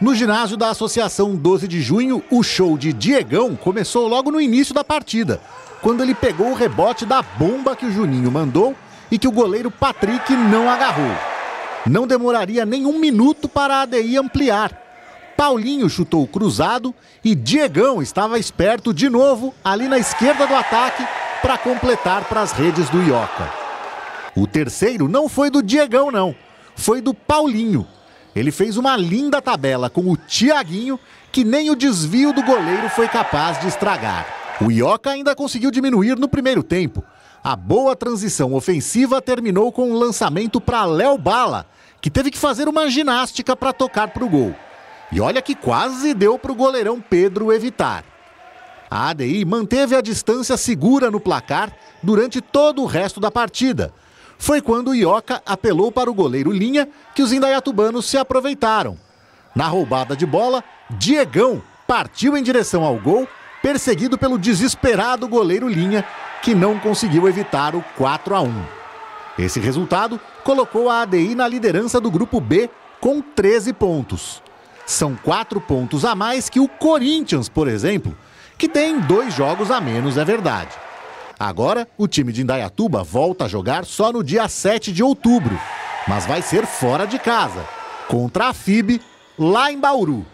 No ginásio da Associação 12 de Junho, o show de Diegão começou logo no início da partida, quando ele pegou o rebote da bomba que o Juninho mandou e que o goleiro Patrick não agarrou. Não demoraria nem um minuto para a ADI ampliar. Paulinho chutou cruzado e Diegão estava esperto de novo ali na esquerda do ataque para completar para as redes do Ioca. O terceiro não foi do Diegão, não. Foi do Paulinho. Ele fez uma linda tabela com o Tiaguinho, que nem o desvio do goleiro foi capaz de estragar. O Ioca ainda conseguiu diminuir no primeiro tempo. A boa transição ofensiva terminou com um lançamento para Léo Bala, que teve que fazer uma ginástica para tocar para o gol. E olha que quase deu para o goleirão Pedro evitar. A ADI manteve a distância segura no placar durante todo o resto da partida. Foi quando Ioca apelou para o goleiro Linha que os indaiatubanos se aproveitaram. Na roubada de bola, Diegão partiu em direção ao gol, perseguido pelo desesperado goleiro Linha, que não conseguiu evitar o 4 a 1. Esse resultado colocou a ADI na liderança do grupo B com 13 pontos. São quatro pontos a mais que o Corinthians, por exemplo, que tem dois jogos a menos, é verdade. Agora, o time de Indaiatuba volta a jogar só no dia 7 de outubro, mas vai ser fora de casa, contra a FIB, lá em Bauru.